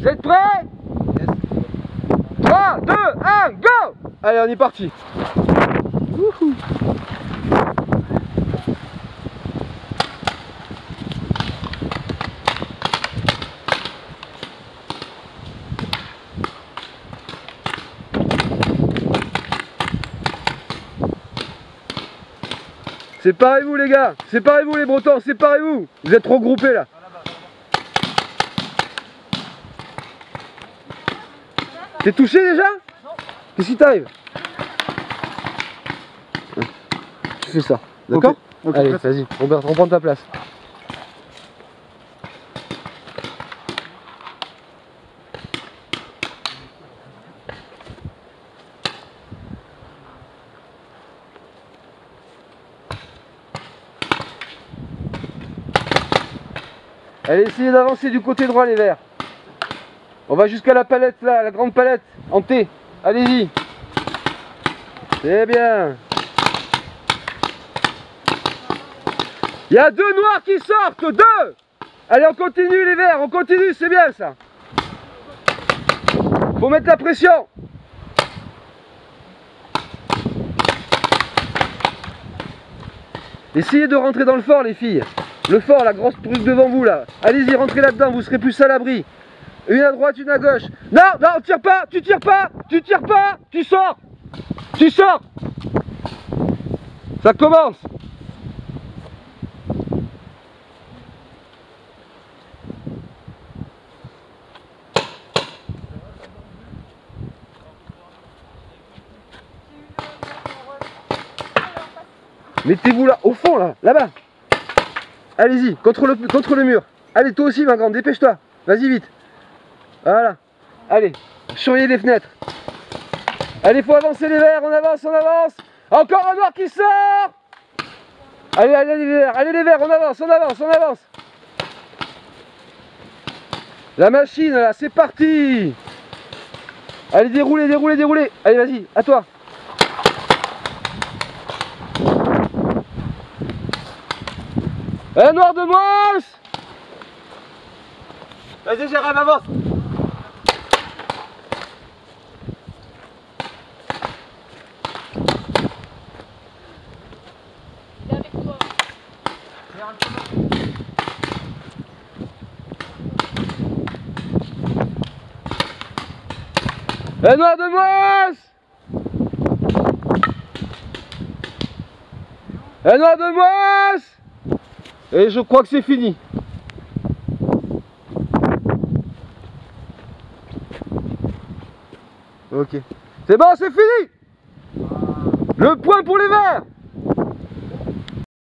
Vous êtes prêts? 3, 2, 1, go! Allez, on est parti. Wouhou. Séparez-vous les gars, séparez-vous les bretons, séparez-vous. Vous êtes trop groupés là T'es touché déjà Non Qu'est-ce qui t'arrive Tu fais ça, d'accord Allez, vas-y, Robert, reprends ta place. Allez, essayez d'avancer du côté droit les verts. On va jusqu'à la palette là, la grande palette en T. Allez-y. C'est bien. Il y a deux noirs qui sortent, deux Allez, on continue les verts, on continue, c'est bien ça. Faut mettre la pression. Essayez de rentrer dans le fort les filles. Le fort, la grosse truc devant vous là. Allez-y, rentrez là-dedans, vous serez plus à l'abri. Une à droite, une à gauche. Non, non, tire pas, tu tires pas, tu tires pas, tu sors. Tu sors. Ça commence. Mettez-vous là, au fond là, là-bas. Allez-y, contre le, contre le mur. Allez, toi aussi ma grande, dépêche-toi. Vas-y vite. Voilà. Allez, surveillez les fenêtres. Allez, faut avancer les verts, on avance, on avance. Encore un noir qui sort. Allez, allez les verts, allez les verts, on avance, on avance, on avance. La machine là, c'est parti. Allez, déroulez, déroulez, déroulez. Allez, vas-y, à toi. Un noir de moisse Vas-y, Jérém, avance. Il est avec toi. Noir de moisse noir de moisse Et je crois que c'est fini. Ok. C'est bon, c'est fini Le point pour les verts